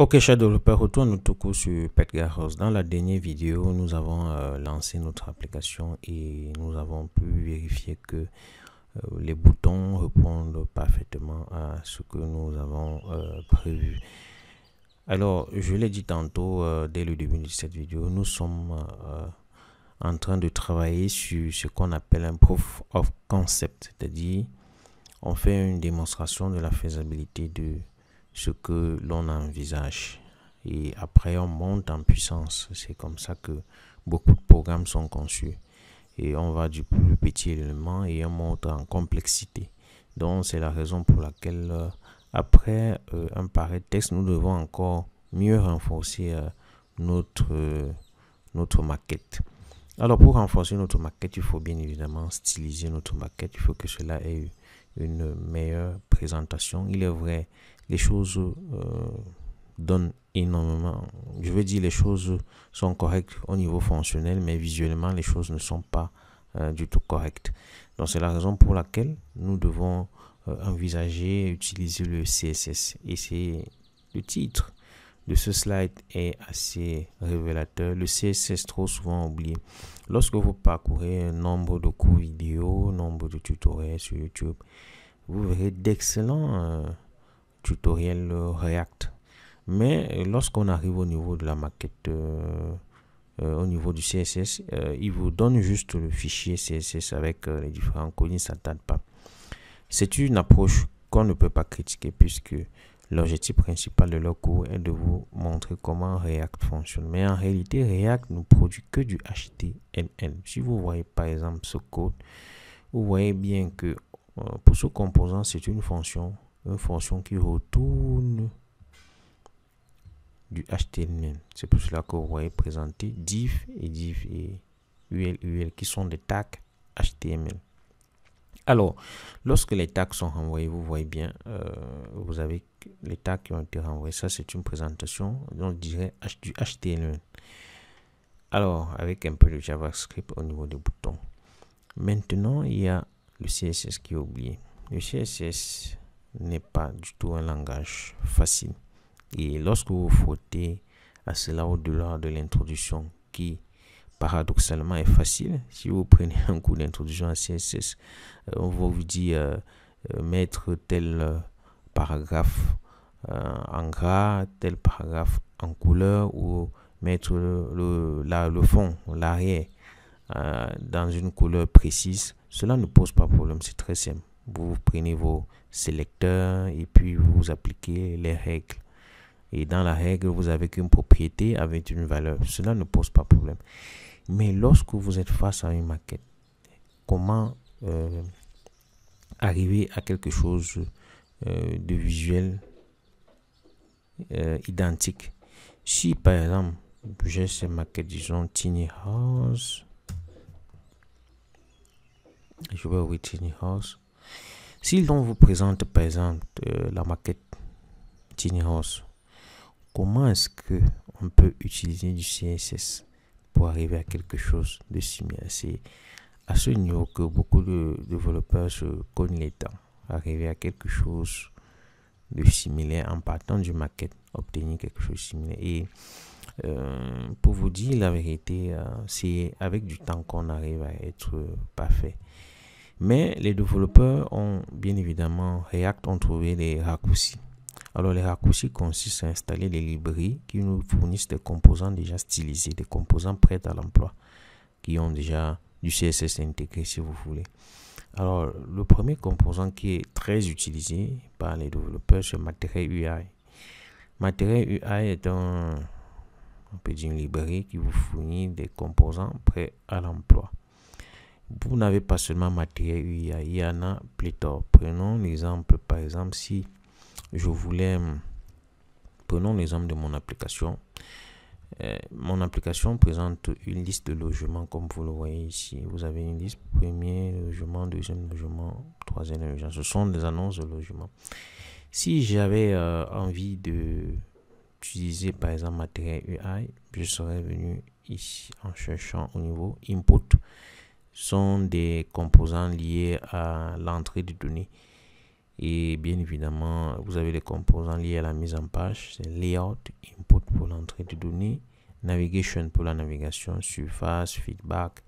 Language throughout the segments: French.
Ok, chers développeurs, retourne notre cours sur House. Dans la dernière vidéo, nous avons euh, lancé notre application et nous avons pu vérifier que euh, les boutons répondent parfaitement à ce que nous avons euh, prévu. Alors, je l'ai dit tantôt dès le début de cette vidéo, nous sommes en train de travailler sur ce qu'on appelle un proof of concept, c'est-à-dire on fait une démonstration de la faisabilité de ce que l'on envisage. Et après, on monte en puissance. C'est comme ça que beaucoup de programmes sont conçus. Et on va du plus petit élément et on monte en complexité. Donc, c'est la raison pour laquelle, euh, après euh, un pareil texte, nous devons encore mieux renforcer euh, notre, notre maquette. Alors, pour renforcer notre maquette, il faut bien évidemment styliser notre maquette. Il faut que cela ait une meilleure présentation. Il est vrai, les choses euh, donnent énormément. Je veux dire, les choses sont correctes au niveau fonctionnel, mais visuellement, les choses ne sont pas euh, du tout correctes. Donc, c'est la raison pour laquelle nous devons euh, envisager utiliser le CSS. Et c'est le titre de ce slide est assez révélateur. Le CSS trop souvent oublié. Lorsque vous parcourez un nombre de cours vidéo, nombre de tutoriels sur YouTube, vous verrez d'excellents tutoriel React. Mais lorsqu'on arrive au niveau de la maquette, euh, euh, au niveau du CSS, euh, il vous donne juste le fichier CSS avec les différents colis, ça ne pas. C'est une approche qu'on ne peut pas critiquer puisque l'objectif principal de leur cours est de vous montrer comment React fonctionne. Mais en réalité, React ne produit que du HTML. Si vous voyez par exemple ce code, vous voyez bien que pour ce composant, c'est une fonction une fonction qui retourne du HTML. C'est pour cela que vous voyez présenter div et div et UL, UL qui sont des tags HTML. Alors, lorsque les tags sont renvoyés, vous voyez bien, euh, vous avez les tags qui ont été renvoyés. Ça, c'est une présentation, on dirait du HTML. Alors, avec un peu de JavaScript au niveau des boutons. Maintenant, il y a le CSS qui est oublié. Le CSS, n'est pas du tout un langage facile. Et lorsque vous frottez à cela au-delà de l'introduction qui paradoxalement est facile, si vous prenez un cours d'introduction à CSS, euh, on va vous dire euh, euh, mettre tel paragraphe en gras, tel paragraphe en couleur ou mettre le, fond, l'arrière dans une couleur précise. Cela ne pose pas problème, c'est très simple. Vous prenez vos sélecteur et puis vous appliquez les règles. Et dans la règle, vous avez qu'une propriété avec une valeur. Cela ne pose pas problème. Mais lorsque vous êtes face à une maquette, comment euh, arriver à quelque chose euh, de visuel euh, identique? Si par exemple, j'ai cette maquette, disons Tiny House, je vais ouvrir Tiny House. Si l'on vous présente par exemple euh, la maquette Tiny House, comment est-ce que on peut utiliser du CSS pour arriver à quelque chose de similaire? C'est à ce niveau que beaucoup de développeurs se cognent les temps, arriver à quelque chose de similaire en partant du maquette, obtenir quelque chose de similaire. Et euh, pour vous dire la vérité, euh, c'est avec du temps qu'on arrive à être parfait. Mais les développeurs ont bien évidemment, React ont trouvé des raccourcis. Alors les raccourcis consistent à installer des librairies qui nous fournissent des composants déjà stylisés, des composants prêts à l'emploi, qui ont déjà du CSS intégré si vous voulez. Alors le premier composant qui est très utilisé par les développeurs, c'est Material UI. Material UI est un, on peut dire une librairie qui vous fournit des composants prêts à l'emploi. Vous n'avez pas seulement matériel il y en a pléthore. Prenons l'exemple, par exemple, si je voulais, hum, prenons l'exemple de mon application. Euh, mon application présente une liste de logements comme vous le voyez ici. Vous avez une liste premier logement, deuxième logement, troisième logement. Ce sont des annonces de logement. Si j'avais euh, envie de utiliser par exemple matériel UI, je serais venu ici en cherchant au niveau input sont des composants liés à l'entrée de données. Et bien évidemment, vous avez les composants liés à la mise en page. C'est layout, input pour l'entrée de données, navigation pour la navigation, surface, feedback.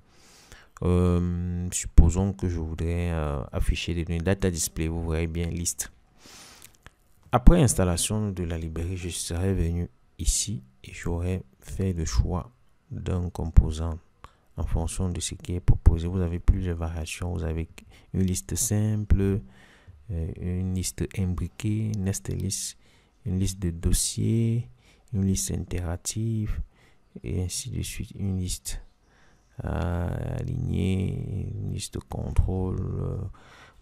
Euh, supposons que je voudrais euh, afficher des données data display. Vous voyez bien liste. Après installation de la librairie, je serais venu ici et j'aurais fait le choix d'un composant en fonction de ce qui est proposé. Vous avez plusieurs variations. Vous avez une liste simple, euh, une liste imbriquée, nest list, une liste de dossiers, une liste interactive et ainsi de suite. Une liste alignée, une liste de contrôle.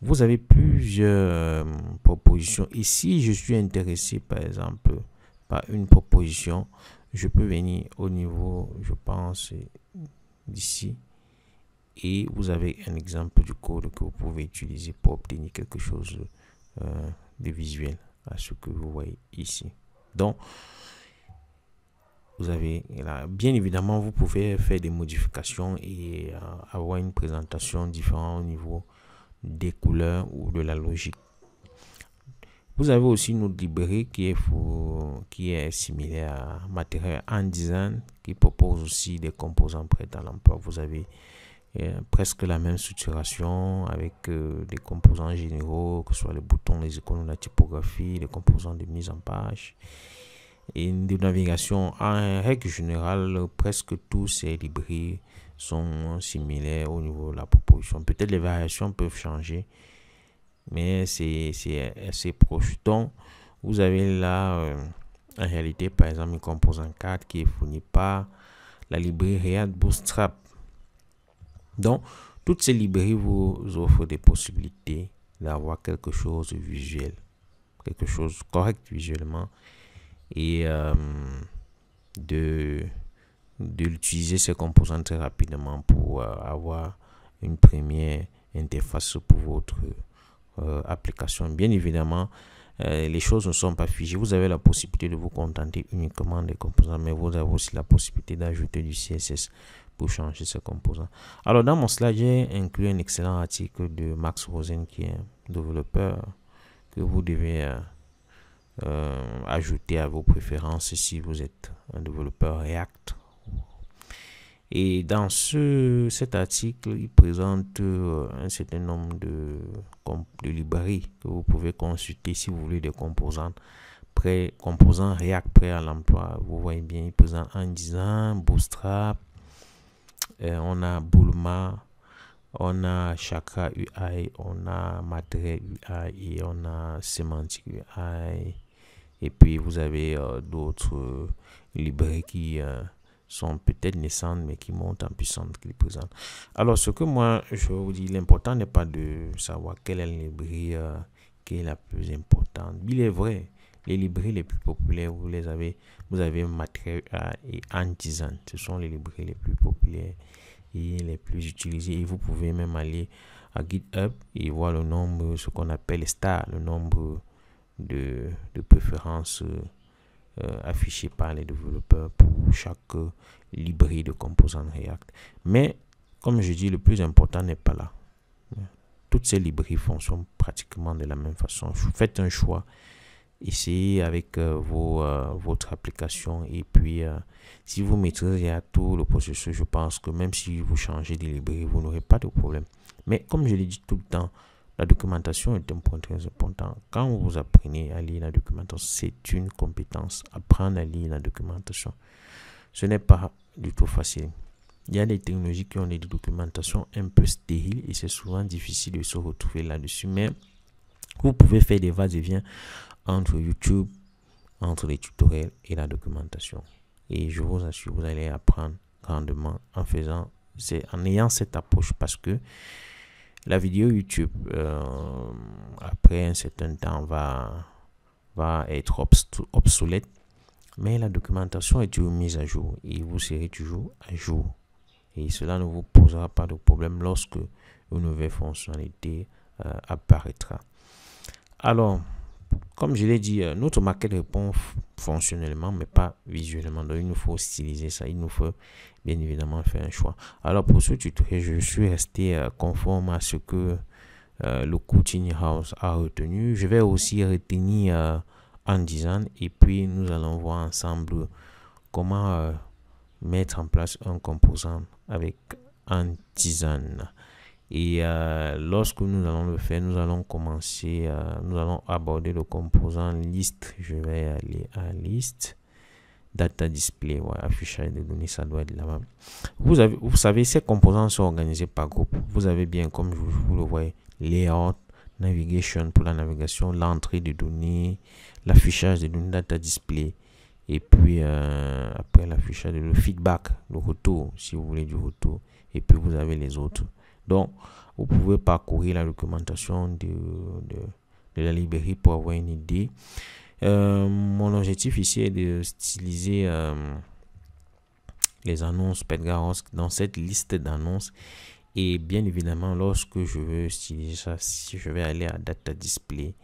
Vous avez plusieurs euh, propositions. Et si je suis intéressé, par exemple, par une proposition, je peux venir au niveau, je pense, d'ici et vous avez un exemple du code que vous pouvez utiliser pour obtenir quelque chose euh, de visuel à ce que vous voyez ici. Donc, vous avez là, bien évidemment, vous pouvez faire des modifications et euh, avoir une présentation différente au niveau des couleurs ou de la logique. Vous avez aussi une autre librairie qui est, similaire à Matériel en Design qui propose aussi des composants prêts à l'emploi. Vous avez presque la même structuration avec euh, des composants généraux, que ce soit les boutons, les icônes, la typographie, les composants de mise en page et de navigation. En règle générale, presque tous ces librairies sont similaires au niveau de la proposition. Peut-être les variations peuvent changer, mais c'est assez proche. Donc, vous avez là, euh, en réalité, par exemple, un composant 4 qui est fourni par la librairie React Bootstrap donc, toutes ces librairies vous offrent des possibilités d'avoir quelque chose de visuel, quelque chose correct visuellement et euh, de, de ces composants très rapidement pour euh, avoir une première interface pour votre euh, application. Bien évidemment, les choses ne sont pas figées. Vous avez la possibilité de vous contenter uniquement des composants, mais vous avez aussi la possibilité d'ajouter du CSS pour changer ce composant. Alors dans mon slide, j'ai inclus un excellent article de Max Rosen qui est un développeur que vous devez euh, euh, ajouter à vos préférences si vous êtes un développeur React. Et dans ce, cet article, il présente euh, un certain nombre de, de librairies que vous pouvez consulter si vous voulez des composants prêts, composants React prêts à l'emploi. Vous voyez bien, il présente un design, Bootstrap, euh, on a Bulma, on a Chakra UI, on a Matériel UI et on a Semantic UI. Et puis vous avez euh, d'autres euh, librairies qui sont peut-être naissantes mais qui montent en puissance, qui les présentent. Alors ce que moi je vous dis, l'important n'est pas de savoir quelle est la librairie qui est la plus importante. Il est vrai, les librairies les plus populaires, vous les avez, vous avez Matériel et Antizan. Ce sont les librairies les plus populaires et les plus utilisées. Et vous pouvez même aller à GitHub et voir le nombre, ce qu'on appelle star, le nombre de, de préférences euh, affichées par les développeurs pour chaque librairie de composants React. Mais, comme je dis, le plus important n'est pas là. Toutes ces librairies fonctionnent pratiquement de la même façon. Faites un choix essayez avec euh, vos, euh, votre application et puis euh, si vous maîtrisez à tout le processus, je pense que même si vous changez de librairie, vous n'aurez pas de problème. Mais comme je l'ai dit tout le temps, la documentation est un point très important. Quand vous apprenez à lire la documentation, c'est une compétence. Apprendre à lire la documentation, ce n'est pas du tout facile. Il y a des technologies qui ont des documentations un peu stériles et c'est souvent difficile de se retrouver là-dessus. Mais vous pouvez faire des vas-et-vient entre YouTube, entre les tutoriels et la documentation. Et je vous assure, vous allez apprendre grandement en faisant, en ayant cette approche parce que la vidéo YouTube, euh, après un certain temps, va, va être obsolète, mais la documentation est toujours mise à jour et vous serez toujours à jour. Et cela ne vous posera pas de problème lorsque une nouvelle fonctionnalité euh, apparaîtra. Alors, comme je l'ai dit, euh, notre maquette répond fonctionnellement, mais pas visuellement. Donc, il nous faut styliser ça. Il nous faut bien évidemment faire un choix. Alors, pour ce tutoriel, je suis resté euh, conforme à ce que euh, le coût Tiny House a retenu. Je vais aussi retenir en design et puis nous allons voir ensemble comment mettre en place un composant avec un design. Et lorsque nous allons le faire, nous allons commencer, nous allons aborder le composant liste. Je vais aller à liste data display, affichage de données, ça doit être là-bas. Vous, avez, vous savez, ces composants sont organisés par groupe. Vous avez bien, comme vous, le voyez, layout, navigation pour la navigation, l'entrée de données, l'affichage de données, data display. Et puis, euh, après l'affichage, le feedback, le retour, si vous voulez du retour. Et puis, vous avez les autres. Donc, vous pouvez parcourir la documentation de, la librairie pour avoir une idée. Euh, mon objectif ici est de styliser euh, les annonces Petgaros dans cette liste d'annonces. Et bien évidemment, lorsque je veux styliser ça, si je vais aller à Data Display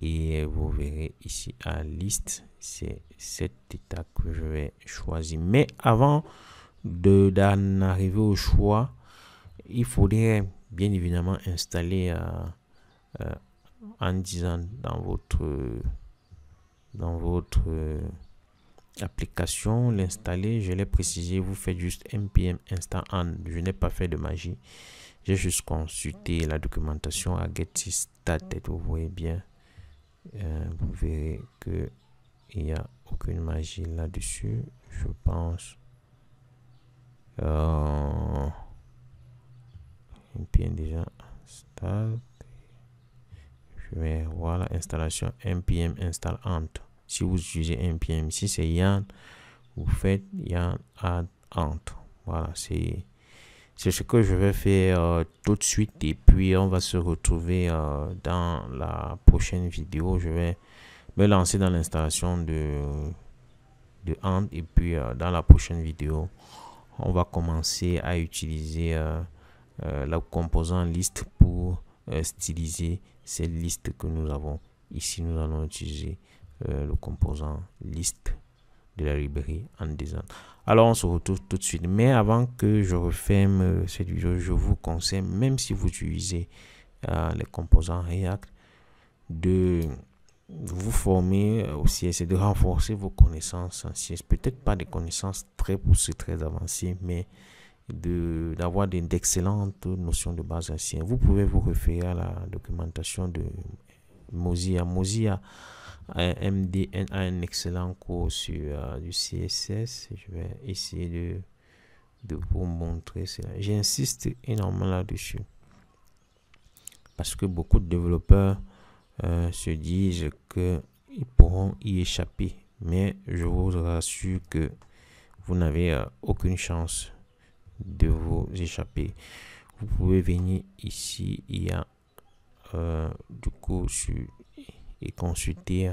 et vous verrez ici à liste, c'est cet état que je vais choisir. Mais avant d'en arriver au choix, il faudrait bien évidemment installer euh, en disant dans votre dans votre euh, application, l'installer. Je l'ai précisé, vous faites juste npm instant. Je n'ai pas fait de magie. J'ai juste consulté la documentation à get started. Vous voyez bien, euh, vous verrez que il n'y a aucune magie là-dessus. Je pense. Euh, npm déjà start. Je vais voir l'installation npm install ant si vous utilisez npm. Si c'est yarn, vous faites yarn add ant. Voilà, c'est c'est ce que je vais faire euh, tout de suite et puis on va se retrouver euh, dans la prochaine vidéo. Je vais me lancer dans l'installation de, de Ant et puis euh, dans la prochaine vidéo, on va commencer à utiliser la composant liste pour styliser cette liste que nous avons. Ici, nous allons utiliser euh, le composant liste de la librairie en design. Alors on se retrouve tout de suite. Mais avant que je referme euh, cette vidéo, je vous conseille, même si vous utilisez euh, les composants React, de vous former au CSS, de renforcer vos connaissances en CSS. Peut-être pas des connaissances très poussées, très avancées, mais d'avoir d'excellentes notions de base ancienne. Vous pouvez vous référer à la documentation de Mozilla. Mozilla MDN a un excellent cours sur euh, du CSS. Je vais essayer de, de vous montrer cela. J'insiste énormément là-dessus. Parce que beaucoup de développeurs euh, se disent qu'ils pourront y échapper. Mais je vous rassure que vous n'avez euh, aucune chance de vous échapper. Vous pouvez venir ici. Il y a du coup sur et consulter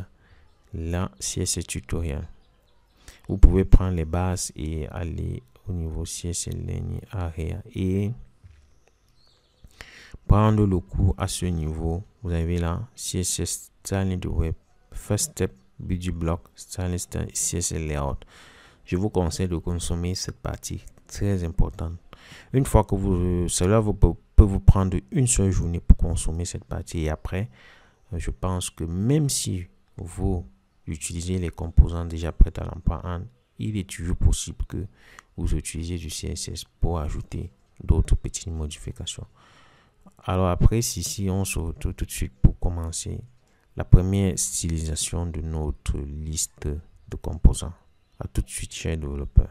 la CSS tutoriel. Vous pouvez prendre les bases et aller au niveau CSS Learning Area et prendre le cours à ce niveau. Vous avez là CSS Styling de Web, First Step, Budget Block, Styling CSS Layout. Je vous conseille de consommer cette partie très importante. Une fois que vous, cela vous peut, vous prendre une seule journée pour consommer cette partie et après, euh, je pense que même si vous utilisez les composants déjà prêts à l'emploi, il est toujours possible que vous utilisez du CSS pour ajouter d'autres petites modifications. Alors après, ici, on se retrouve tout de suite pour commencer la première stylisation de notre liste de composants. À tout de suite, cher développeur.